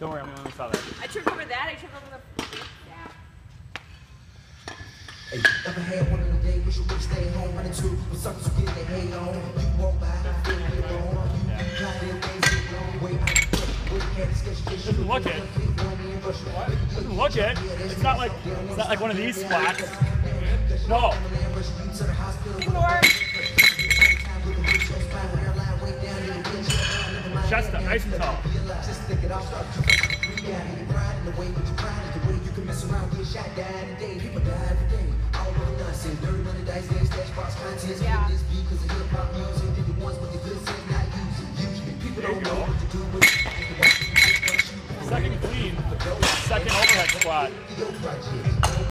Don't worry, I'm the one who saw that. I tripped over that. I tripped over the. Hey, ever had one of the days wish you would stay home running to for suckers who get their hate on? You walk by, it wrong. You look it. Look it. It's not like it's not like one of these spots. No. Chest up, nice and tall. Just think it all start reality. Pride in the way that you pride is the way you can mess around, get shot, die today. People die every day. All over the. Dirty money, dice, game, stash, box, contents. Yeah. This beat cause of hip hop music. Did the ones with the good sense, not using. Usually people don't know what to do with it. Second clean. Second overhead squat. Your project.